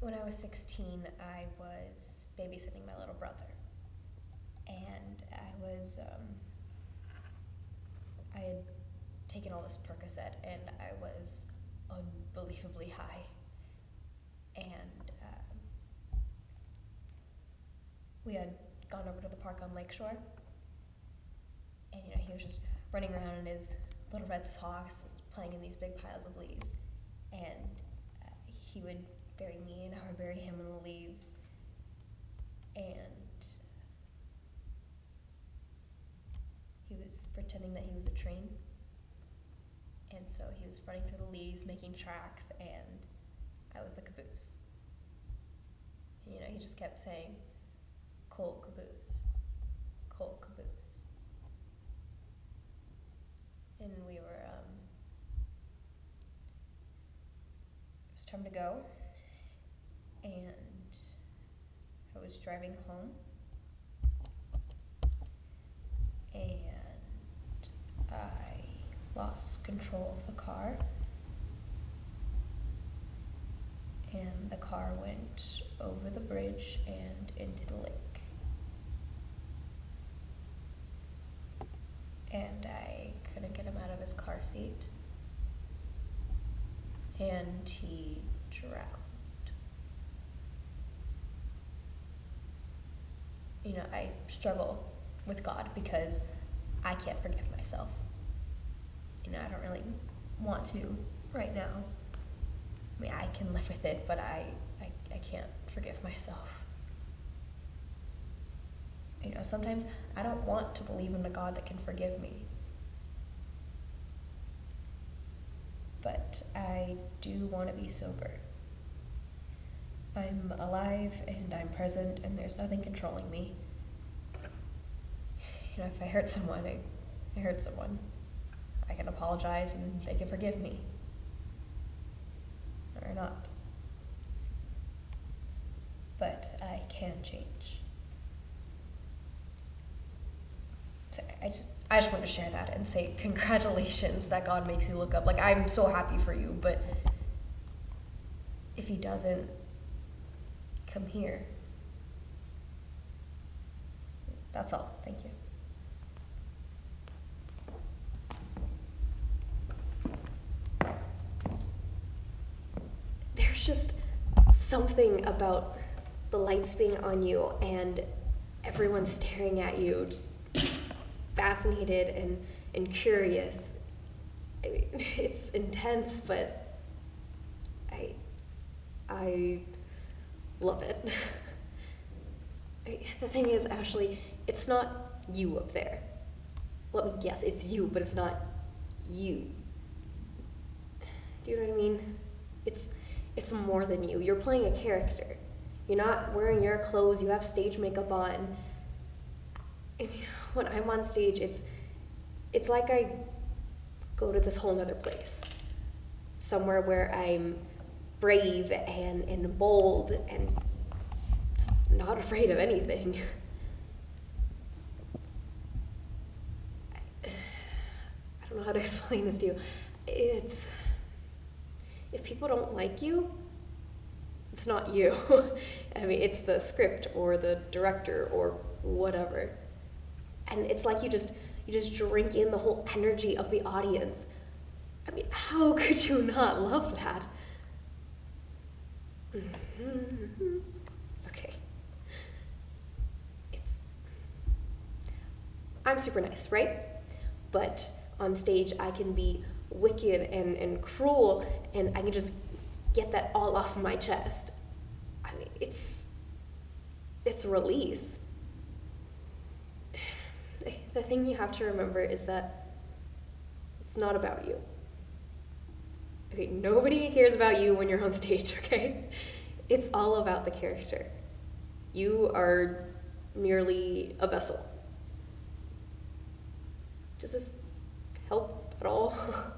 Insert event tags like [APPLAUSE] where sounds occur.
when I was 16, I was babysitting my little brother. And I was, um, I had taken all this Percocet and I was unbelievably high. And um, we had gone over to the park on Lakeshore. And, you know, he was just running around in his little red socks, playing in these big piles of leaves. And uh, he would bury me and I would bury him in the leaves. And he was pretending that he was a train. And so he was running through the leaves, making tracks, and I was the caboose. And, you know, he just kept saying, coal caboose, coal caboose. And we were, um, it was time to go, and I driving home, and I lost control of the car. And the car went over the bridge and into the lake. And I couldn't get him out of his car seat. And he drowned. You know, I struggle with God because I can't forgive myself. You know, I don't really want to right now. I mean, I can live with it, but I, I, I can't forgive myself. You know, sometimes I don't want to believe in a God that can forgive me. But I do want to be sober. I'm alive and I'm present and there's nothing controlling me. You know, if I hurt someone, I, I hurt someone. I can apologize and they can forgive me. Or not. But I can change. So I just I just want to share that and say congratulations that God makes you look up. Like I'm so happy for you, but if he doesn't come here. That's all. Thank you. There's just something about the lights being on you and everyone staring at you, just fascinated and, and curious. I mean, it's intense, but I, I love it. the thing is, Ashley, it's not you up there. Well, yes, it's you, but it's not you. Do you know what I mean? It's it's more than you. You're playing a character. You're not wearing your clothes. You have stage makeup on. When I'm on stage, it's it's like I go to this whole other place, somewhere where I'm brave and, and bold and not afraid of anything. I don't know how to [LAUGHS] explain this to you. It's if people don't like you, it's not you. [LAUGHS] I mean, it's the script or the director or whatever. And it's like you just you just drink in the whole energy of the audience. I mean, how [LAUGHS] could you not love that? Mm-hmm. Okay. It's I'm super nice, right? But on stage I can be wicked and, and cruel and I can just get that all off my chest. I mean, it's it's a release. [SIGHS] The thing you have to remember is that it's not about you. Okay, nobody cares about you when you're on [LAUGHS] stage, okay? It's all about the character. You are merely a vessel. Does this help at all? [LAUGHS]